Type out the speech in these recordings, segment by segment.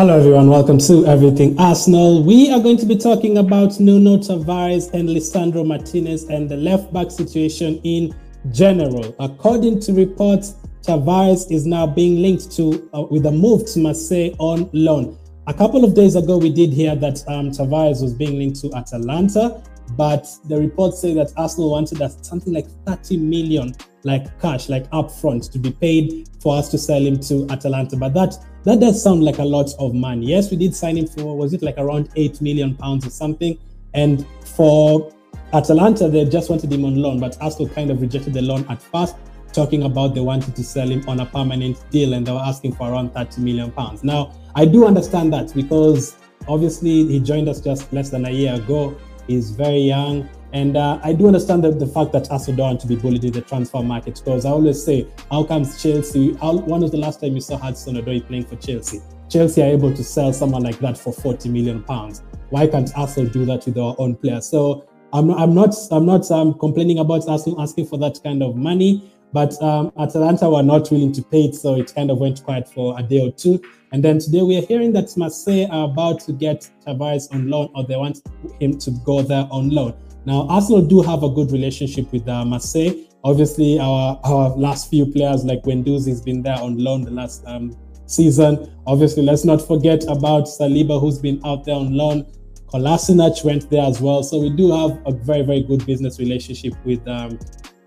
Hello, everyone. Welcome to Everything Arsenal. We are going to be talking about Nuno Tavares and Lisandro Martinez and the left back situation in general. According to reports, Tavares is now being linked to uh, with a move to Marseille on loan. A couple of days ago, we did hear that um, Tavares was being linked to Atalanta, but the reports say that Arsenal wanted that something like 30 million, like cash, like upfront, to be paid for us to sell him to Atalanta. But that that does sound like a lot of money. Yes, we did sign him for was it like around eight million pounds or something, and for Atalanta they just wanted him on loan, but Arsenal kind of rejected the loan at first talking about they wanted to sell him on a permanent deal and they were asking for around 30 million pounds. Now, I do understand that because obviously he joined us just less than a year ago. He's very young. And uh, I do understand the, the fact that Arsenal don't want to be bullied in the transfer market because I always say, how comes Chelsea? How, when was the last time you saw Hudson Odoi playing for Chelsea? Chelsea are able to sell someone like that for 40 million pounds. Why can't Arsenal do that with our own players? So I'm, I'm not I'm not um, complaining about Arsenal asking for that kind of money. But um, Atalanta were not willing to pay it, so it kind of went quiet for a day or two. And then today we are hearing that Marseille are about to get Tavares on loan, or they want him to go there on loan. Now, Arsenal do have a good relationship with uh, Marseille. Obviously, our our last few players like Guendouzi has been there on loan the last um, season. Obviously, let's not forget about Saliba, who's been out there on loan. Kolasinac went there as well. So we do have a very, very good business relationship with um,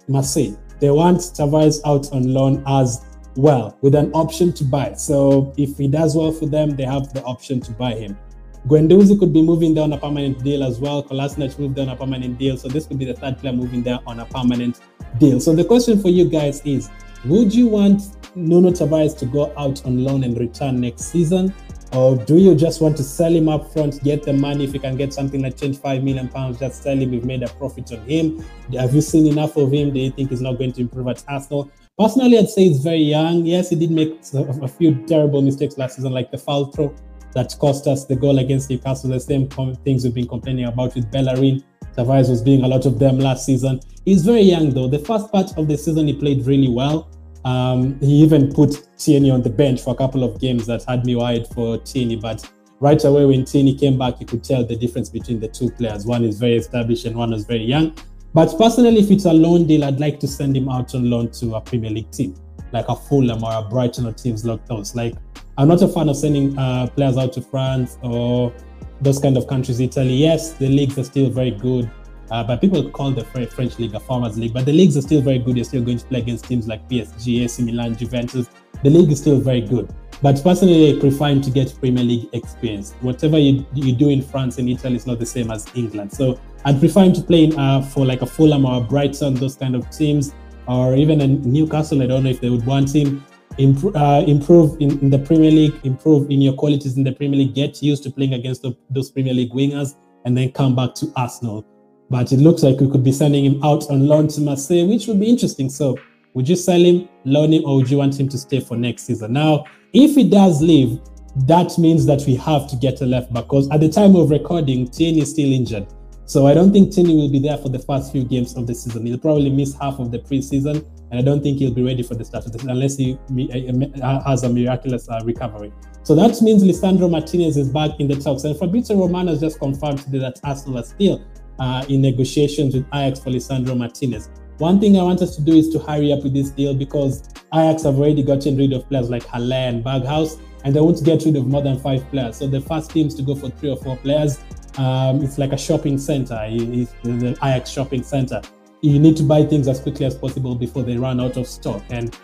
Marseille. They want Tavares out on loan as well with an option to buy. So if he does well for them, they have the option to buy him. Guendouzi could be moving on a permanent deal as well. Kolasinac moved on a permanent deal. So this could be the third player moving there on a permanent deal. So the question for you guys is, would you want Nuno Tavares to go out on loan and return next season? Or do you just want to sell him up front, get the money? If you can get something like 25 million pounds, just sell him. You've made a profit on him. Have you seen enough of him? Do you think he's not going to improve at Arsenal? Personally, I'd say he's very young. Yes, he did make a, few terrible mistakes last season, like the foul throw that cost us the goal against Newcastle. The same things we've been complaining about with Bellerin. Tavares was doing a lot of them last season. He's very young, though. The first part of the season, he played really well. Um, he even put Tierney on the bench for a couple of games that had me worried for Tierney. But right away, when Tierney came back, you could tell the difference between the two players. One is very established and one is very young. But personally, if it's a loan deal, I'd like to send him out on loan to a Premier League team, like a Fulham or a Brighton or teams like those. Like, I'm not a fan of sending uh, players out to France or those kind of countries. Italy, yes, the leagues are still very good. Uh, but people call the French league a farmers league, but the leagues are still very good. You're still going to play against teams like PSG, AC Milan, Juventus. The league is still very good. But personally, I prefer him to get Premier League experience. Whatever you, you do in France and Italy is not the same as England. So I'd prefer him to play in, uh, for like a Fulham or a Brighton, those kind of teams, or even a Newcastle. I don't know if they would want him. Improve, uh, improve in, in, the Premier League, improve in your qualities in the Premier League, get used to playing against the, those Premier League wingers, and then come back to Arsenal. But it looks like we could be sending him out on loan to Marseille, which would be interesting. So, would you sell him, loan him, or would you want him to stay for next season? Now, if he does leave, that means that we have to get a left back because at the time of recording, Tierney is still injured. So I don't think Tierney will be there for the first few games of the season. He'll probably miss half of the preseason, and I don't think he'll be ready for the start of the season unless he has a miraculous uh, recovery. So that means Lisandro Martinez is back in the talks. And Fabrizio Romano has just confirmed today that Arsenal are still uh, in negotiations with Ajax for Lisandro Martinez. One thing I want us to do is to hurry up with this deal because Ajax have already gotten rid of players like Haller and Berghuis, and they won't get rid of more than five players. So the first teams to go for three or four players, um, it's like a shopping center. It's the Ajax shopping center. You need to buy things as quickly as possible before they run out of stock. And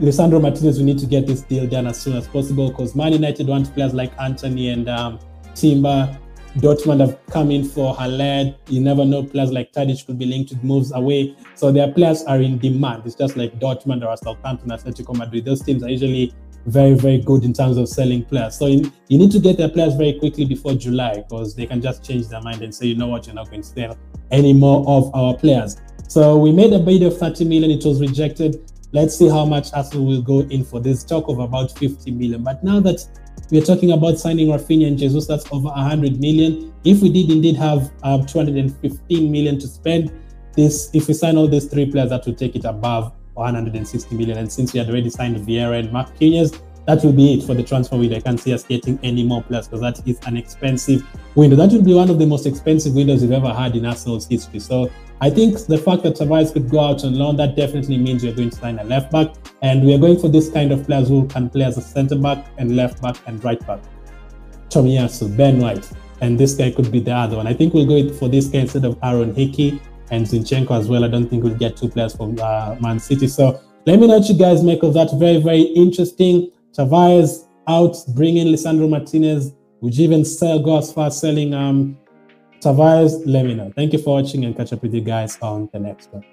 Lisandro Martinez, we need to get this deal done as soon as possible because Man United want players like Antony and um, Timber Dortmund have come in for Haller. You never know, players like Tadic could be linked to moves away. So their players are in demand. It's just like Dortmund or Southampton, Atletico Madrid. Those teams are usually very, very good in terms of selling players. So you, you need to get their players very quickly before July because they can just change their mind and say, you know what, you're not going to sell any more of our players. So we made a bid of 30 million. It was rejected. Let's see how much Arsenal will go in for this talk of about 50 million. But now that we're talking about signing Raphinha and Jesus. That's over 100 million. If we did indeed have um, 215 million to spend, this if we sign all these three players, that would take it above 160 million. And since we had already signed Vieira and Marquinhos, that will be it for the transfer window. I can't see us getting any more players because that is an expensive window. That will be one of the most expensive windows we've ever had in Arsenal's history. So I think the fact that Tavares could go out on loan, that definitely means we're going to sign a left back. And we are going for this kind of players who can play as a centre back and left back and right back. Tomiyasu, Ben White, and this guy could be the other one. I think we'll go for this guy instead of Aaron Hickey and Zinchenko as well. I don't think we'll get two players from uh, Man City. So let me know what you guys make of that. Very, very interesting. Tavares out, bringing Lisandro Martinez. Would you even sell, go as far as selling um, Tavares? Let me know. Thank you for watching and catch up with you guys on the next one.